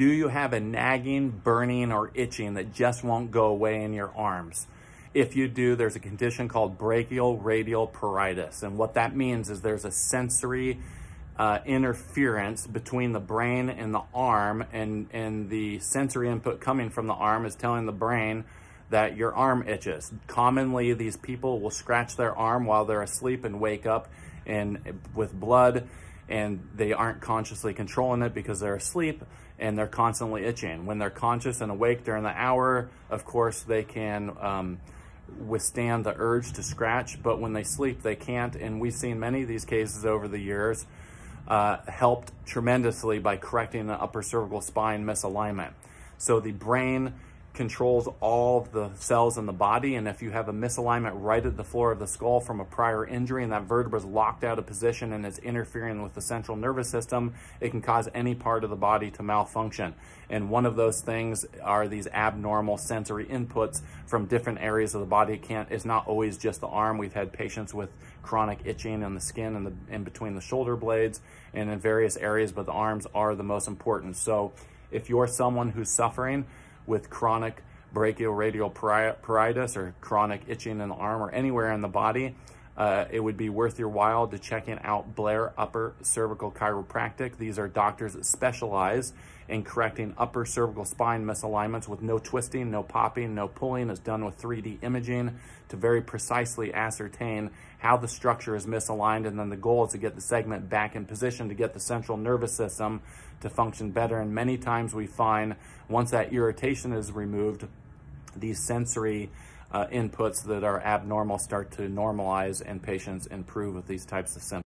Do you have a nagging, burning, or itching that just won't go away in your arms? If you do, there's a condition called brachial radial pruritus. And what that means is there's a sensory uh, interference between the brain and the arm, and, and the sensory input coming from the arm is telling the brain that your arm itches. Commonly, these people will scratch their arm while they're asleep and wake up and with blood and they aren't consciously controlling it because they're asleep and they're constantly itching. When they're conscious and awake during the hour, of course, they can um, withstand the urge to scratch, but when they sleep, they can't. And we've seen many of these cases over the years uh, helped tremendously by correcting the upper cervical spine misalignment. So the brain controls all of the cells in the body. And if you have a misalignment right at the floor of the skull from a prior injury and that vertebra is locked out of position and is interfering with the central nervous system, it can cause any part of the body to malfunction. And one of those things are these abnormal sensory inputs from different areas of the body. It can't, it's not always just the arm. We've had patients with chronic itching in the skin and the, in between the shoulder blades and in various areas, but the arms are the most important. So if you're someone who's suffering with chronic brachioradial pruritus or chronic itching in the arm or anywhere in the body, uh, it would be worth your while to check in out Blair Upper Cervical Chiropractic. These are doctors that specialize in correcting upper cervical spine misalignments with no twisting, no popping, no pulling. It's done with 3D imaging to very precisely ascertain how the structure is misaligned. And then the goal is to get the segment back in position to get the central nervous system to function better. And many times we find once that irritation is removed, these sensory uh, inputs that are abnormal start to normalize and patients improve with these types of symptoms.